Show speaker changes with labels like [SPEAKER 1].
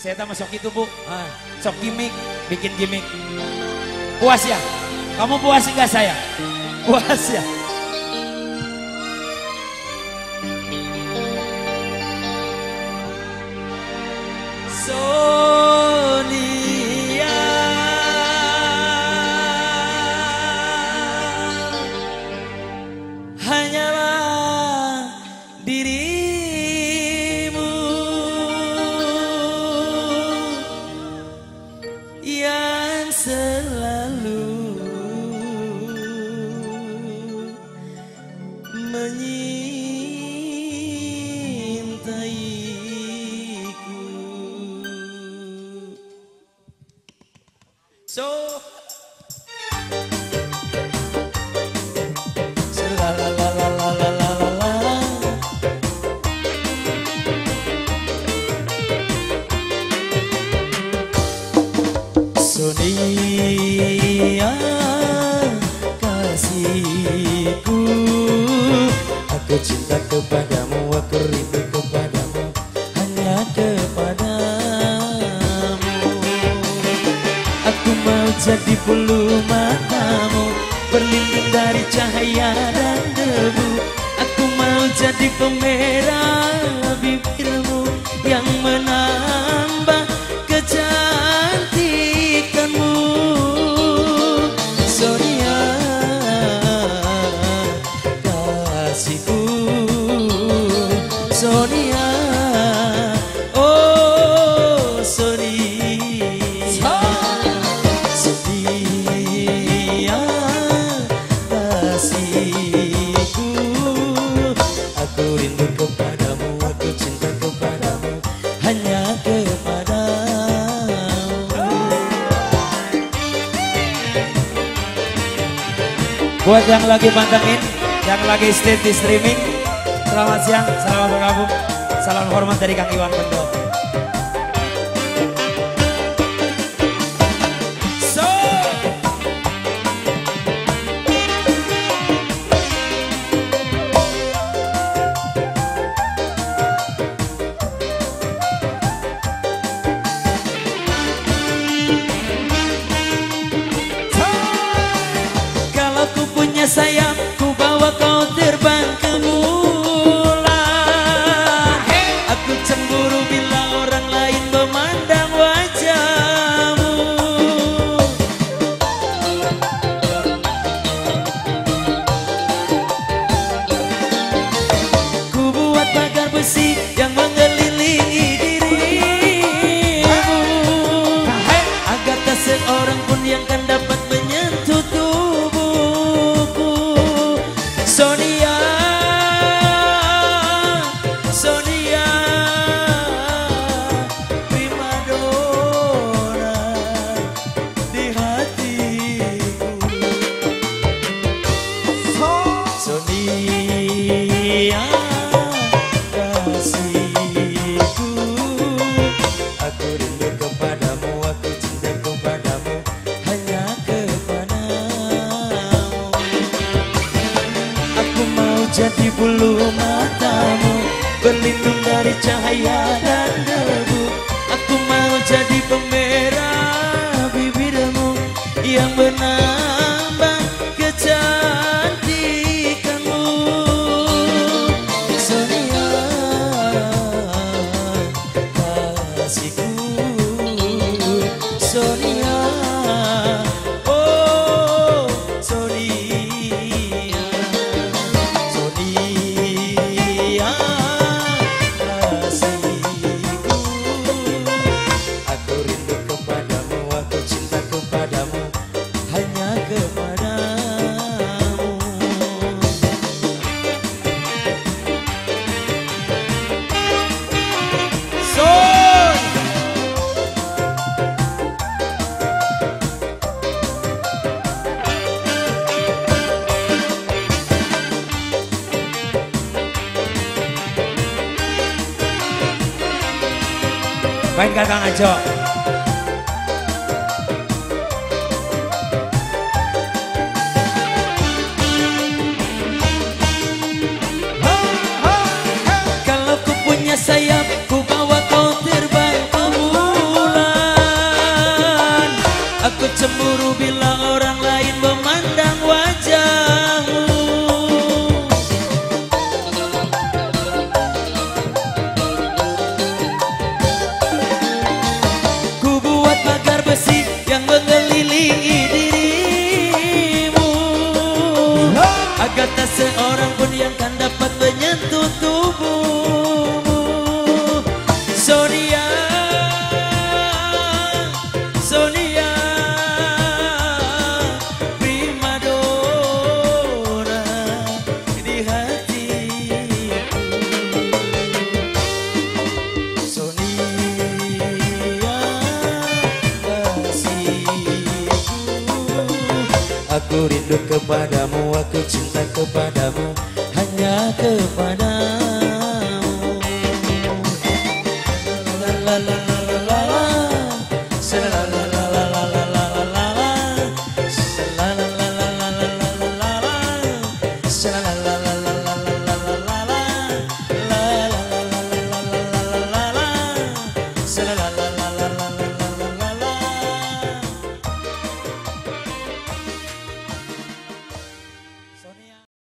[SPEAKER 1] Saya tak masuk itu bu. Sok gimmick, bikin gimmick. Puas ya? Kamu puas enggak saya? Puas ya? So Sonia kasihku Aku cinta kepadamu, aku rindu kepadamu Hanya kepadamu mau jadi bulu matamu Berlindung dari cahaya dan debu. Aku mau jadi pemerah bibirmu Yang menambah Buat yang lagi pantengin Yang lagi stay di streaming Selamat siang, selamat bergabung. Salam hormat dari Kang Iwan Bendo saya Jadi bulu matamu Berlindung dari cahaya dan debu. Aku mau jadi pemerah bibirmu Yang menambah Main kakang aja. Orang pun yang kan dapat Aku rindu kepadamu Aku cinta kepadamu Hanya kepadamu. La